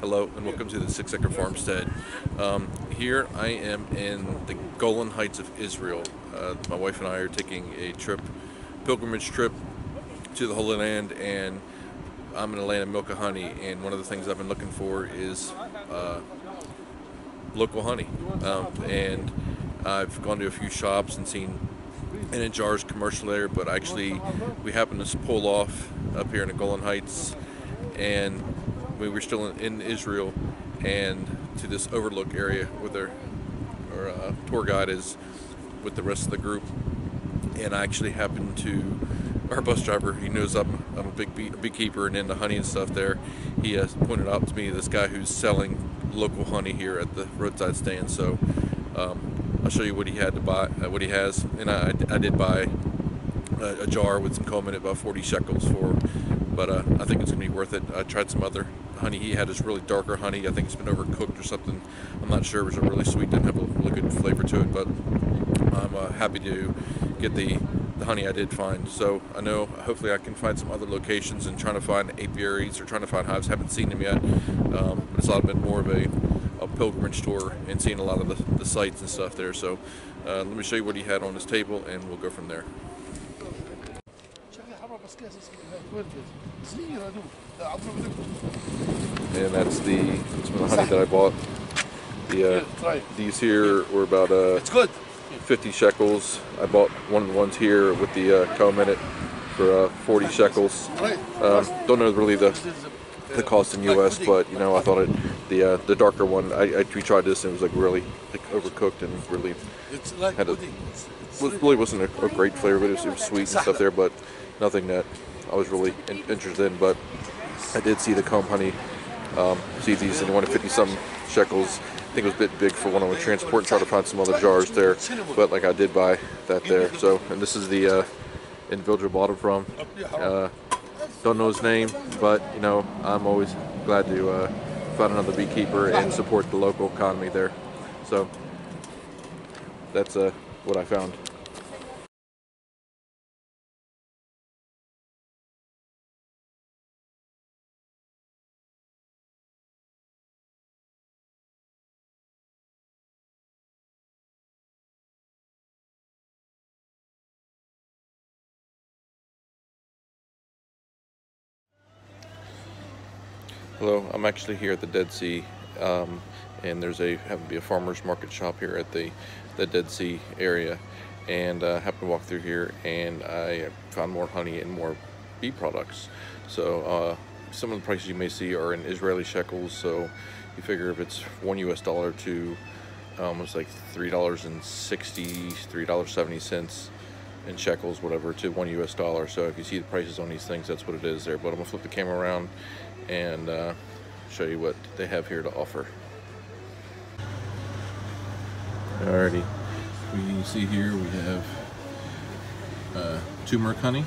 Hello and welcome to the Six Acre Farmstead. Um, here I am in the Golan Heights of Israel. Uh, my wife and I are taking a trip, pilgrimage trip to the Holy Land, and I'm in the land of milk and honey. And one of the things I've been looking for is uh, local honey. Um, and I've gone to a few shops and seen in a jars commercial there, but actually we happened to pull off up here in the Golan Heights, and we were still in, in Israel, and to this overlook area with our, our uh, tour guide is with the rest of the group, and I actually happened to our bus driver. He knows I'm, I'm a big bee, beekeeper and into honey and stuff. There, he pointed out to me this guy who's selling local honey here at the roadside stand. So. Um, I'll show you what he had to buy, uh, what he has, and I, I did buy a, a, jar with some comb in it, about 40 shekels for, but uh, I think it's gonna be worth it. I tried some other honey he had, is really darker honey. I think it's been overcooked or something. I'm not sure. It was a really sweet, didn't have a really good flavor to it, but I'm uh, happy to get the the honey I did find. So I know hopefully I can find some other locations and trying to find apiaries or trying to find hives. Haven't seen them yet, um, but it's a lot of bit more of a a pilgrimage tour and seeing a lot of the, the sites and stuff there. So uh, let me show you what he had on his table and we'll go from there. And that's the, the honey that I bought. The, uh, these here were about uh, It's good. 50 shekels. I bought one of the ones here with the uh, comb in it for uh, 40 shekels. Um, don't know really the the cost in US, but you know I thought it the uh, the darker one. I, I we tried this and it was like really like overcooked and really had a pudding. It's- it's was, really wasn't a, a great flavor, but it was, it was sweet and stuff there, but nothing that I was really in, interested in. But I did see the comb honey. Um, these and they wanted 50 some shekels. I think it was a bit big for one would transport and try to find some other jars there. But like I did buy that there. So and this is the uh, individual it from. Uh, don't know his name, but you know I'm always glad to uh, find another beekeeper and support the local economy there. So that's uh, what I found. Hello, I'm actually here at the Dead Sea, um, and there's a happen to be a farmers market shop here at the the Dead Sea area, and uh, happened to walk through here, and I found more honey and more bee products. So uh, some of the prices you may see are in Israeli shekels. So you figure if it's one U.S. dollar to almost like three dollars and sixty, three dollars seventy cents in shekels, whatever, to one U.S. dollar. So if you see the prices on these things, that's what it is there. But I'm gonna flip the camera around and uh, show you what they have here to offer. Alrighty, we see here we have uh, turmeric honey.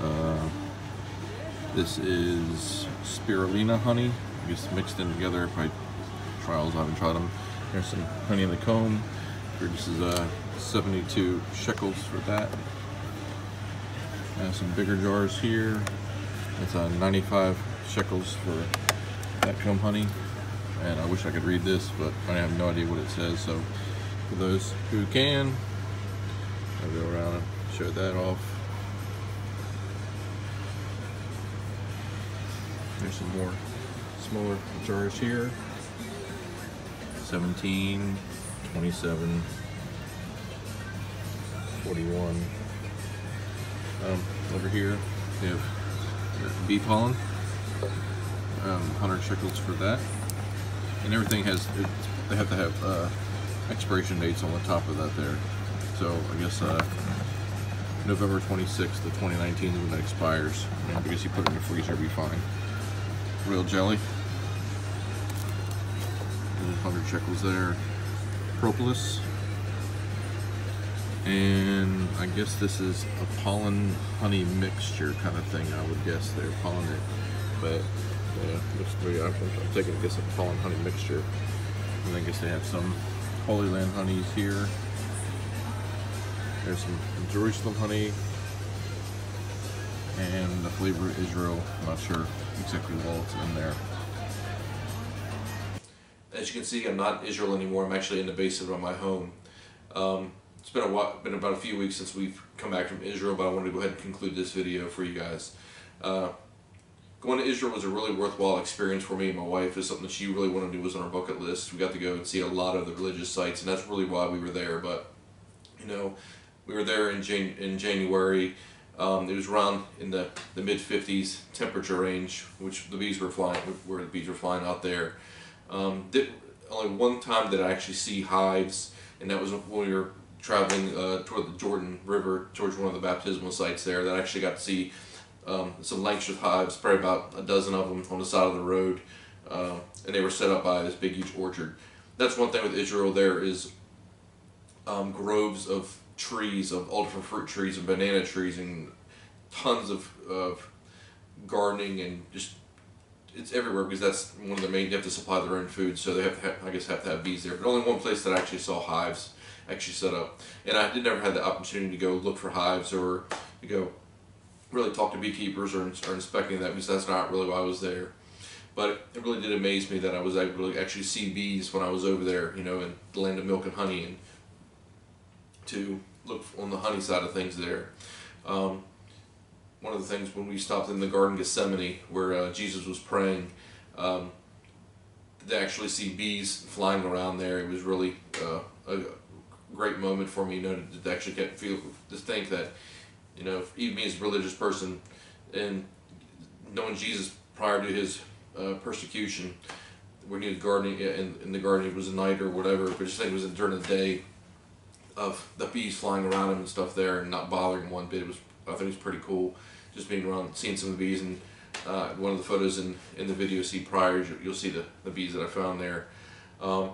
Uh, this is spirulina honey. I guess mixed in together. Probably trials. I haven't tried them. There's some honey in the comb. Here, this is uh, 72 shekels for that. And some bigger jars here. It's uh, 95 shekels for that comb honey. And I wish I could read this, but I have no idea what it says. So for those who can, I'll go around and show that off. There's some more smaller jars here. 17, 27, 41. Um, over here, we have bee pollen. Um, 100 shekels for that. And everything has, it, they have to have uh, expiration dates on the top of that there. So I guess uh, November 26th of 2019 is when that expires. And I guess you put it in the freezer, it'll be fine. Royal jelly. 100 shekels there. Propolis. And I guess this is a pollen honey mixture kind of thing, I would guess they're pollen it. But yeah, looks very, I'm, I'm taking I guess a pollen honey mixture. And I guess they have some Holy Land honeys here. There's some Jerusalem honey. And the flavor Israel, I'm not sure. exactly while it's in there. As you can see, I'm not Israel anymore. I'm actually in the basement of my home. Um, it's been a while, been about a few weeks since we've come back from Israel, but I wanted to go ahead and conclude this video for you guys. Uh, going to Israel was a really worthwhile experience for me and my wife. It's something that she really wanted to do was on our bucket list. We got to go and see a lot of the religious sites, and that's really why we were there. But you know, we were there in Jan in January. Um, it was around in the, the mid 50s temperature range, which the bees were flying, where the bees were flying out there. Um, did, only one time did I actually see hives, and that was when we were traveling uh, toward the Jordan River, towards one of the baptismal sites there. That I actually got to see um, some Langstroth hives, probably about a dozen of them on the side of the road, uh, and they were set up by this big, huge orchard. That's one thing with Israel. There is um, groves of trees, of all different fruit trees and banana trees, and tons of, of gardening and just it's everywhere because that's one of the main. They have to supply their own food, so they have, to have I guess have to have bees there. But only one place that I actually saw hives actually set up, and I did never had the opportunity to go look for hives or to go really talk to beekeepers or, or inspecting that because that's not really why I was there. But it really did amaze me that I was able to actually see bees when I was over there, you know, in the land of milk and honey, and to look on the honey side of things there. Um, one of the things when we stopped in the Garden Gethsemane where uh, Jesus was praying, um, to actually see bees flying around there, it was really uh, a great moment for me, you know, to, to actually get feel to think that, you know, even me as a religious person, and knowing Jesus prior to his uh, persecution, when he was gardening in, in the garden, it was a night or whatever, but just think it was during the day of the bees flying around him and stuff there and not bothering him one bit. It was I think it was pretty cool just being around, seeing some of the bees and uh, one of the photos in, in the video see prior, you'll see the, the bees that I found there. Um,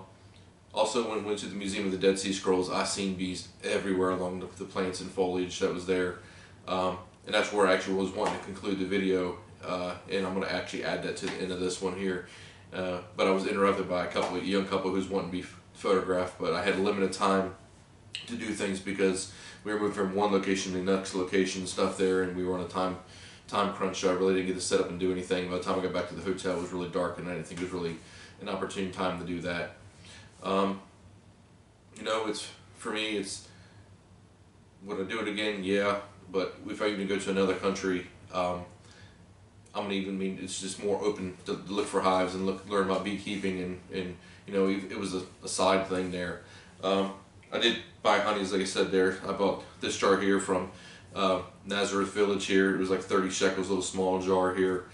also, when I went to the Museum of the Dead Sea Scrolls, I seen bees everywhere along the, the plants and foliage that was there. Um, and that's where I actually was wanting to conclude the video. Uh, and I'm going to actually add that to the end of this one here. Uh, but I was interrupted by a couple, young couple who's wanting to be photographed, but I had limited time to do things because we were moving from one location to the next location stuff there and we were on a time time crunch so I really didn't get to set up and do anything. By the time I got back to the hotel it was really dark and I didn't think it was really an opportune time to do that. Um, you know, it's for me it's would I do it again? Yeah, but if I even go to another country, um, I'm gonna even mean it's just more open to look for hives and look learn about beekeeping and and you know it was a, a side thing there. Um, I did buy honeys, like I said there. I bought this jar here from uh, Nazareth Village here. It was like 30 shekels, a little small jar here.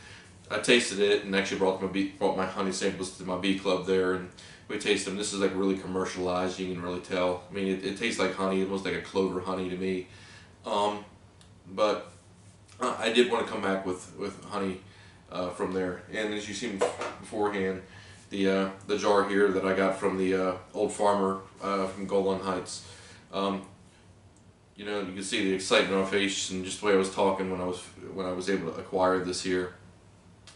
I tasted it and actually brought my bee, brought my honey samples to my bee club there and we tasted them. This is like really commercialized, you can really tell. I mean, it, it tastes like honey, it almost like a clover honey to me. Um, but I did want to come back with, with honey uh, from there. And as you seen beforehand, the uh, the jar here that I got from the uh, old farmer uh, from Golan Heights. Um, you know, you can see the excitement on my face and just the way I was talking when I was when I was able to acquire this here.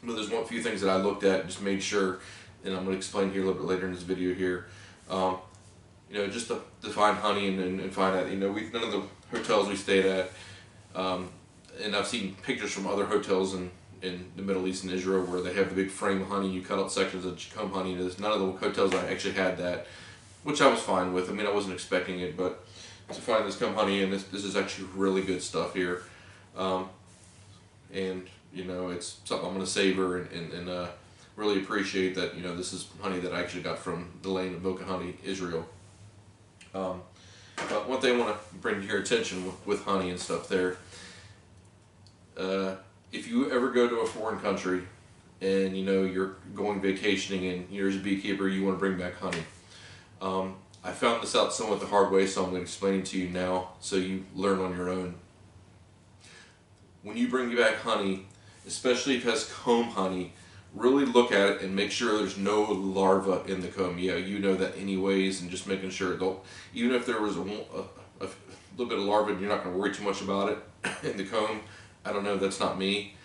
But there's one few things that I looked at, just made sure, and I'm going to explain here a little bit later in this video here. Um, you know, just to, to find honey and, and, and, find out, you know, we none of the hotels we stayed at, um, and I've seen pictures from other hotels and in the Middle East and Israel where they have the big frame honey. You cut out sections of comb honey. There's none of the hotels I actually had that, which I was fine with. I mean, I wasn't expecting it, but to find this comb honey and this this is actually really good stuff here, um, and you know it's something I'm gonna savor and and, and uh, really appreciate that you know this is honey that I actually got from the land of and honey Israel. Um, but one thing I want to bring to your attention with, with honey and stuff there. Uh, if you ever go to a foreign country and you know you're going vacationing and you're a beekeeper you want to bring back honey um, I found this out somewhat the hard way so I'm going to explain it to you now so you learn on your own when you bring back honey especially if it has comb honey really look at it and make sure there's no larva in the comb yeah you know that anyways and just making sure don't even if there was a, a, a little bit of larva you're not going to worry too much about it in the comb I don't know, that's not me.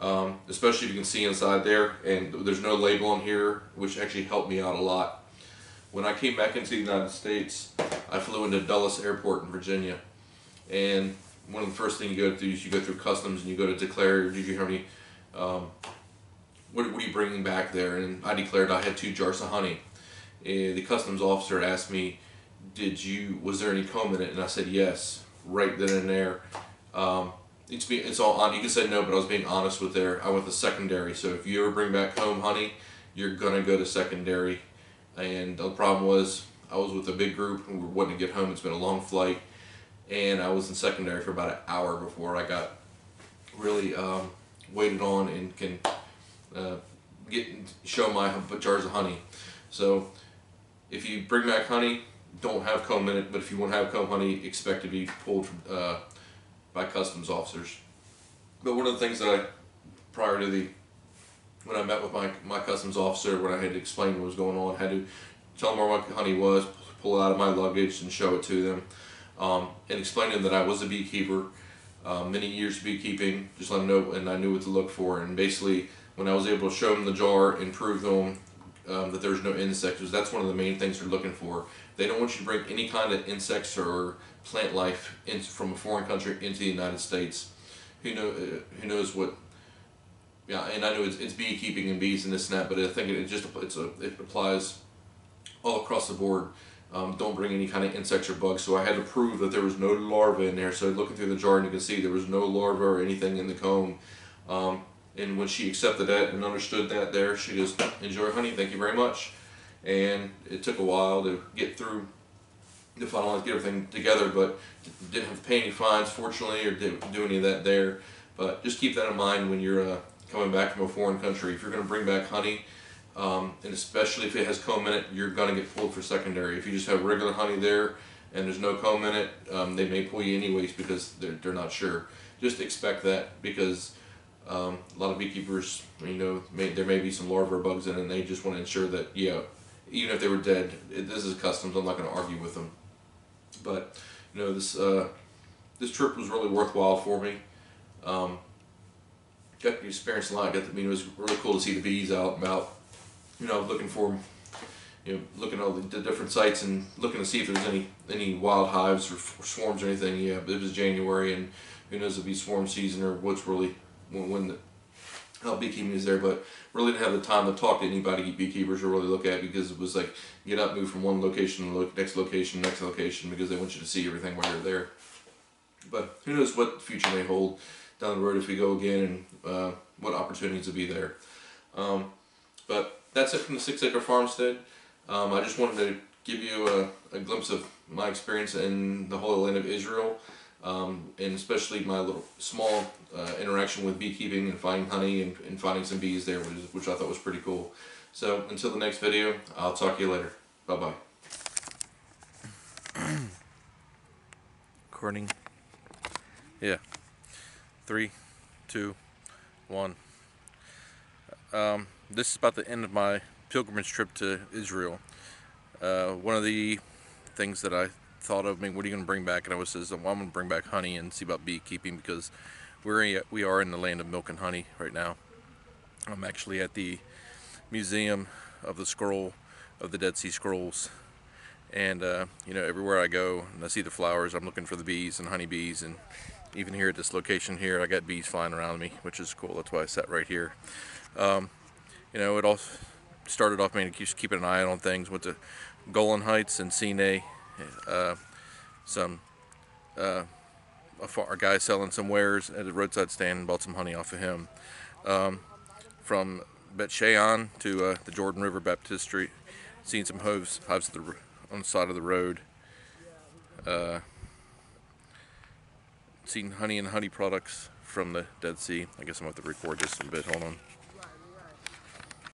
Um, especially if you can see inside there and there's no label on here which actually helped me out a lot. When I came back into the United States I flew into Dulles Airport in Virginia and one of the first things you go through is you go through customs and you go to declare did you have any um, what, what are you bringing back there? And I declared I had two jars of honey. And the customs officer asked me, did you, was there any comb in it? And I said, yes, right then and there. Um, it's, be, it's all on, you can say no, but I was being honest with there. I went to secondary. So if you ever bring back home honey, you're going to go to secondary. And the problem was, I was with a big group and we were wanting to get home. It's been a long flight. And I was in secondary for about an hour before I got really um, waited on and can uh, get show my jars of honey. So if you bring back honey, don't have comb in it, but if you want to have comb honey, expect to be pulled from, uh, by customs officers. But one of the things that I, prior to the, when I met with my, my customs officer, when I had to explain what was going on, had to tell them where my honey was, pull it out of my luggage and show it to them, um, and explain to them that I was a beekeeper, uh, many years of beekeeping, just let them know, and I knew what to look for, and basically, when I was able to show them the jar and prove them um, that there's no insects, that's one of the main things they're looking for. They don't want you to bring any kind of insects or plant life in, from a foreign country into the United States. Who know? Uh, who knows what? Yeah, and I know it's, it's beekeeping and bees and this and that, but I think it, it just it's a, it applies all across the board. Um, don't bring any kind of insects or bugs. So I had to prove that there was no larva in there. So looking through the jar and you can see there was no larva or anything in the comb. Um, and when she accepted that and understood that there, she just, enjoy honey, thank you very much. And it took a while to get through to finalize, get everything together, but didn't have to pay any fines, fortunately, or didn't do any of that there. But just keep that in mind when you're uh, coming back from a foreign country. If you're going to bring back honey, um, and especially if it has comb in it, you're going to get pulled for secondary. If you just have regular honey there and there's no comb in it, um, they may pull you anyways because they're, they're not sure. Just expect that because um, a lot of beekeepers, you know, may, there may be some larvae bugs in it, and they just want to ensure that, yeah, even if they were dead, it, this is customs. I'm not going to argue with them. But you know, this uh, this trip was really worthwhile for me. Um, got to experience a lot. Got to, I mean, it was really cool to see the bees out and about. You know, looking for, you know, looking at all the, different sites and looking to see if there's any any wild hives or, or swarms or anything. Yeah, But it was January, and who knows if it'll be swarm season or what's really when, when the how beekeeping is there, but really didn't have the time to talk to anybody beekeepers or really look at because it was like get up, move from one location to the next location, next location because they want you to see everything while you're there. But who knows what the future may hold down the road if we go again and uh, what opportunities will be there. Um, but that's it from the Six Acre Farmstead. Um, I just wanted to give you a, a glimpse of my experience in the Holy Land of Israel um, and especially my little small uh, interaction with beekeeping and finding honey and, and finding some bees there, which, which I thought was pretty cool. So until the next video, I'll talk to you later. Bye-bye. Recording. Yeah. Three, two, one. Um, this is about the end of my pilgrimage trip to Israel. Uh, one of the things that I thought of I mean, what are you going to bring back? And I was says, well, I'm going to bring back honey and see about beekeeping because we're we are in the land of milk and honey right now. I'm actually at the Museum of the Scroll of the Dead Sea Scrolls. And, uh, you know, everywhere I go and I see the flowers, I'm looking for the bees and honeybees. And even here at this location here, I got bees flying around me, which is cool. That's why I sat right here. Um, you know, it all started off me just keeping an eye on things. Went to Golan Heights and Sinai uh, some uh, a, a, guy selling some wares at a roadside stand and bought some honey off of him. Um, from Bet Shean to uh, the Jordan River Baptistry, seen some hives, hives the, on the side of the road. Uh, seen honey and honey products from the Dead Sea. I guess I'm going to record this in a bit. Hold on.